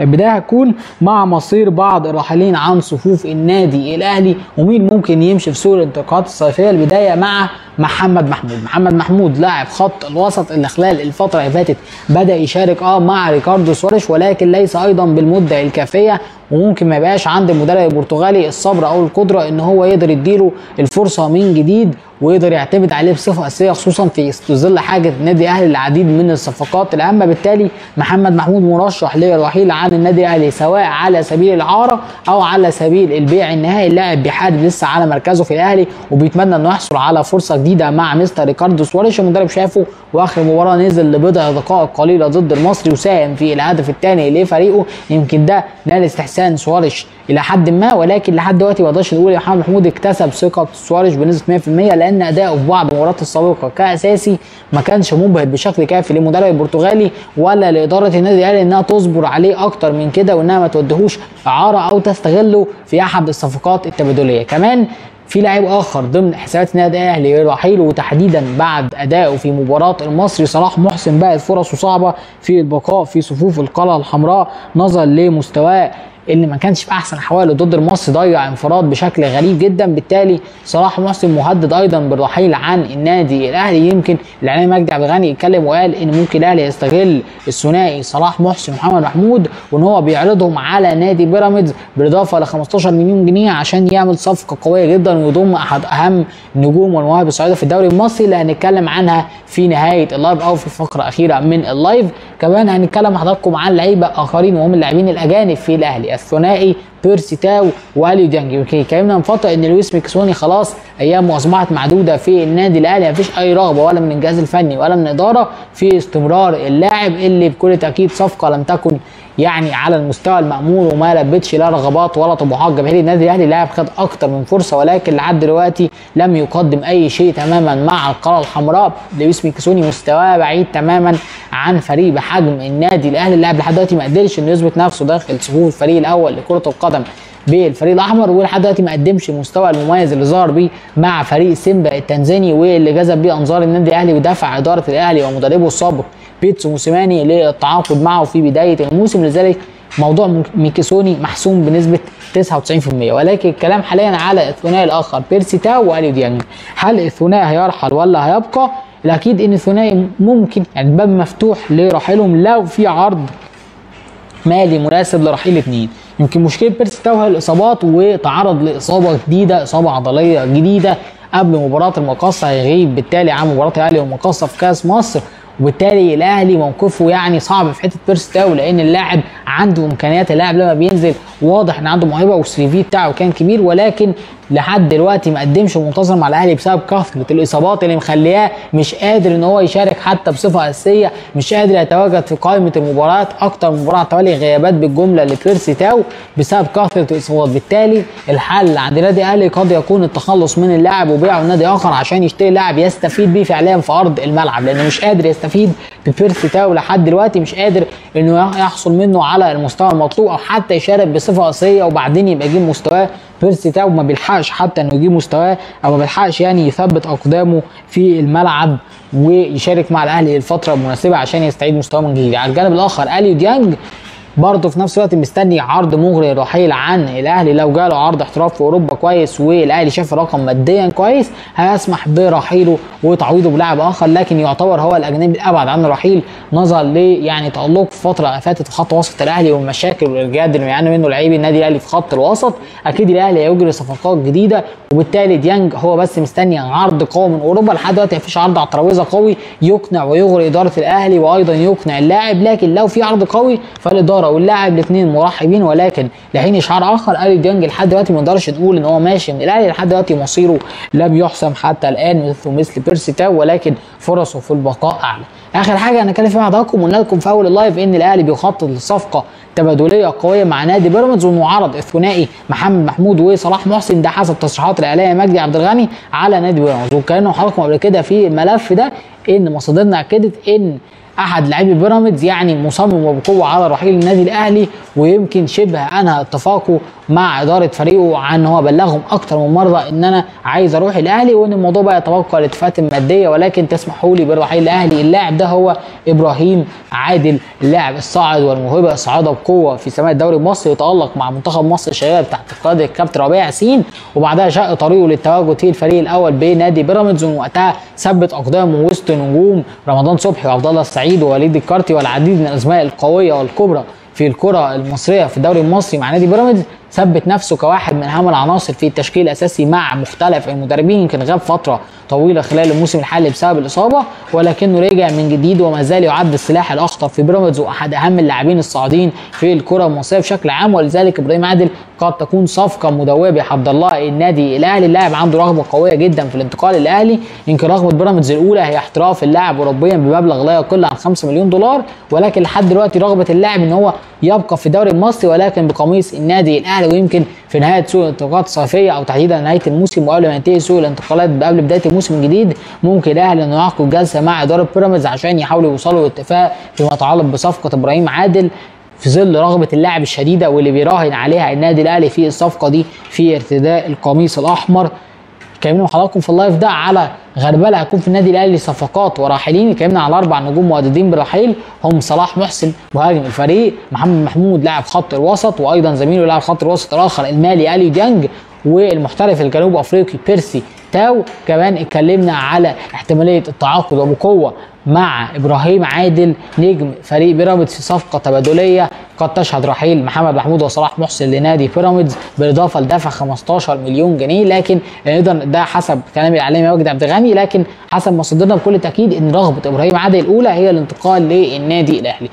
البداية هتكون مع مصير بعض الراحلين عن صفوف النادي الأهلي ومين ممكن يمشي في سوق الانتقالات الصيفيه البداية مع محمد محمود. محمد محمود لاعب خط الوسط اللي خلال الفترة اللي فاتت بدأ يشارك آه مع ريكاردو سواريش ولكن ليس أيضا بالمدة الكافية وممكن ما يبقاش عند المدرب البرتغالي الصبر أو القدرة إن هو يقدر يديله الفرصة من جديد ويقدر يعتمد عليه بصفة أساسية خصوصا في ظل حاجة النادي الأهلي للعديد من الصفقات الهامه بالتالي محمد محمود مرشح للرحيل عن النادي الأهلي سواء على سبيل الإعارة أو على سبيل البيع النهائي. اللاعب بيحارب لسه على مركزه في الأهلي وبيتمنى إنه يحصل على فرصة جديدة مع مستر ريكاردو سواريش المدرب شافه وآخر مباراة نزل لبضع دقائق قليلة ضد المصري وساهم في الهدف الثاني لفريقه. يمكن ده نال استحسان سواريش إلى حد ما ولكن لحد دلوقتي ما نقدرش نقول محمد محمود اكتسب ثقة سواريش بنسبة 100% لأن اداؤه في بعض المباريات السابقة كأساسي ما كانش مبهر بشكل كافي للمدرب البرتغالي ولا لإدارة النادي الأهلي إنها تصبر عليه أكتر من كده وإنها ما توديهوش اعاره أو تستغله في أحد الصفقات التبادلية. كمان في لاعب آخر ضمن حسابات النادي الاهلي رحيله وتحديدا بعد ادائه في مباراة المصري صلاح محسن بقت فرصه صعبة في البقاء في صفوف القلعة الحمراء نظرا لمستواه اللي ما كانش في أحسن أحواله. ضد المصري ضيع انفراد بشكل غريب جدا. بالتالي صلاح محسن مهدد أيضا بالرحيل عن النادي الأهلي. يمكن الاعلامي مجدي عبد الغني اتكلم وقال إن ممكن الأهلي يستغل الثنائي صلاح محسن ومحمد محمود وإن هو بيعرضهم على نادي بيراميدز بالإضافة ل 15 مليون جنيه عشان يعمل صفقة قوية جدا ويضم أحد أهم نجوم والمواهب الصاعده في الدوري المصري اللي هنتكلم عنها في نهاية ال live أو في فقرة أخيرة من ال live. كمان هنتكلم مع حضراتكم عن لعيبة آخرين وهم اللاعبين الأجانب في الأهلي الثنائي بيرسي تاو واليو ديانج اتكلمنا من فتره إن لويس ميكيسوني خلاص أيامه أصبحت معدودة في النادي الأهلي. مفيش أي رغبة ولا من الجهاز الفني ولا من الإدارة في استمرار اللاعب اللي بكل تأكيد صفقة لم تكن يعني على المستوى المأمول وما لبتش لا رغبات ولا طموحات. جماهير النادي الأهلي اللاعب خد أكتر من فرصة ولكن لحد دلوقتي لم يقدم أي شيء تماما مع القلعه الحمراء. لويس ميكسوني مستواه بعيد تماما عن فريق بحجم النادي الأهلي. اللاعب لحد دلوقتي ما قدرش إنه يثبت نفسه داخل صفوف الفريق الأول لكرة القدم. بالفريق الأحمر ولحد دلوقتي ما قدمش المستوى المميز اللي ظهر بيه مع فريق سيمبا التنزاني واللي جذب بيه أنظار النادي الأهلي ودفع إدارة الأهلي ومدربه السابق بيتسو موسيماني للتعاقد معه في بداية الموسم. لذلك موضوع ميكيسوني محسوم بنسبة 99% ولكن الكلام حاليا على الثنائي الآخر بيرسي تاو وأليو ديانج. هل الثنائي هيرحل ولا هيبقى؟ الأكيد إن الثنائي ممكن يعني الباب مفتوح لرحيلهم لو في عرض مالي مناسب لرحيل اثنين يمكن مشكلة بيرسي تاو هي الإصابات وتعرض لإصابة جديدة إصابة عضلية جديدة قبل مباراة المقصه هيغيب بالتالي عن مباراة الأهلي والمقصه في كأس مصر. وبالتالي الأهلي موقفه يعني صعب في حتة بيرس تاو لأن اللاعب عنده إمكانيات اللاعب لما بينزل واضح إن عنده موهبة وال CV بتاعه كان كبير ولكن لحد دلوقتي ما قدمش منتظم مع الأهلي بسبب كثره الإصابات اللي مخلياه مش قادر إن هو يشارك حتى بصفة أساسية مش قادر يتواجد في قائمة المباريات أكتر من مباراة توالي غيابات بالجملة لبيرسي تاو بسبب كثره الإصابات. بالتالي الحل عند النادي الأهلي قد يكون التخلص من اللاعب وبيعه لنادي آخر عشان يشتري لاعب يستفيد بيه فعليا في أرض الملعب لأنه مش قادر يستفيد ببيرسي تاو لحد دلوقتي مش قادر إنه يحصل منه على المستوى المطلوب أو حتى يشارك بصفة أساسية وبعدين يبقى يجيب مستواه بيرسي تاو ما بيلحقش حتى إنه يجيب مستواه أو ما بيلحقش يعني يثبت أقدامه في الملعب ويشارك مع الأهلي الفترة المناسبة عشان يستعيد مستواه من جديد. على الجانب الآخر اليو ديانج برضه في نفس الوقت مستني عرض مغري رحيل عن الأهلي. لو جاله عرض احتراف في أوروبا كويس والأهلي شاف الرقم ماديا كويس هيسمح برحيله وتعويضه بلاعب آخر. لكن يعتبر هو الأجنبي الأبعد عن الرحيل نظرا ل يعني تألق في فترة فاتت في خط وسط الأهلي والمشاكل والارجاد اللي بيعاني منه لاعبي النادي الأهلي في خط الوسط. أكيد الأهلي هيجري صفقات جديدة وبالتالي ديانج هو بس مستني عرض قوي من أوروبا. لحد دلوقتي مفيش عرض على الترابيزه قوي يقنع ويغري إدارة الأهلي وأيضا يقنع اللاعب. لكن لو في عرض قوي فالإدارة واللاعب الاثنين مرحبين ولكن لحين إشعار آخر اليو ديانج لحد دلوقتي ما نقدرش نقول إن هو ماشي من الأهلي لحد دلوقتي مصيره لم يحسم حتى الآن مثل مثل بيرسي تاو ولكن فرصه في البقاء أعلى. آخر حاجة أنا أتكلم فيها مع حضراتكم وقلنا لكم في أول ال live إن الأهلي بيخطط لصفقة تبادلية قوية مع نادي بيراميدز ومعروض الثنائي محمد محمود وصلاح محسن. ده حسب تصريحات الاعلامي مجدي عبد الغني على نادي بيراميدز. وكلمنا حضراتكم قبل كده في الملف ده إن مصادرنا أكدت إن أحد لاعبي بيراميدز يعني مصمم وبقوة على رحيل النادي الأهلي ويمكن شبه انهى اتفاقه مع إدارة فريقه عن هو بلغهم أكتر من مرة إن أنا عايز أروح الأهلي وإن الموضوع بقى يتوقع الاتفاقات الماديه ولكن تسمحوا لي بالرحيل الأهلي اللاعب ده هو إبراهيم عادل اللاعب الصاعد والموهبة الصاعده بقوة في سماء الدوري المصري يتألق مع منتخب مصر الشباب تحت قيادة الكابتن ربيع ياسين وبعدها شق طريقه للتواجد في الفريق الأول بنادي بيراميدز ومن وقتها ثبت أقدامه وسط نجوم رمضان صبحي وعبد الله السعيد ووليد الكارتي والعديد من الاسماء القوية والكبرى في الكرة المصرية في الدوري المصري مع نادي بيراميدز ثبت نفسه كواحد من اهم العناصر في التشكيل الأساسي مع مختلف المدربين. يمكن غاب فترة طويلة خلال الموسم الحالي بسبب الإصابة ولكنه رجع من جديد وما زال يعد السلاح الأخطر في بيراميدز وأحد أهم اللاعبين الصاعدين في الكرة المصرية بشكل عام. ولذلك إبراهيم عادل قد تكون صفقة مدوبه عبد الله. النادي الأهلي اللاعب عنده رغبة قوية جدا في الانتقال الأهلي. يمكن رغبة بيراميدز الأولى هي احتراف اللاعب اوروبيا بمبلغ لا يقل عن 5 مليون دولار. ولكن لحد دلوقتي رغبة اللاعب إن هو يبقى في الدوري المصري ولكن بقميص النادي الأهلي ويمكن في نهاية سوق الانتقالات الصيفيه أو تحديدا نهاية الموسم وقبل ما ينتهي سوق الانتقالات قبل بداية الموسم الجديد ممكن الأهلي إنه يعقد جلسة مع إدارة بيراميدز عشان يحاولوا يوصلوا لاتفاق فيما يتعلق بصفقة إبراهيم عادل في ظل رغبة اللاعب الشديدة واللي بيراهن عليها النادي الأهلي في الصفقة دي في ارتداء القميص الأحمر. اتكلمنا حضراتكم في ال live ده على غربلة. هيكون في النادي الأهلي صفقات وراحلين. اتكلمنا على أربع نجوم مهددين بالرحيل. هم صلاح محسن مهاجم الفريق. محمد محمود لاعب خط الوسط. وأيضا زميله لاعب خط الوسط الآخر المالي اليو ديانج والمحترف الجنوب أفريقي بيرسي. تاو كمان اتكلمنا على احتمالية التعاقد وبقوة مع إبراهيم عادل نجم فريق بيراميدز في صفقة تبادلية قد تشهد رحيل محمد محمود وصلاح محسن لنادي بيراميدز بالإضافة لدفع 15 مليون جنيه. لكن أيضا ده حسب كلام الإعلامي وجدي عبد الغني. لكن حسب مصادرنا بكل تأكيد إن رغبة إبراهيم عادل الأولى هي الانتقال للنادي الأهلي.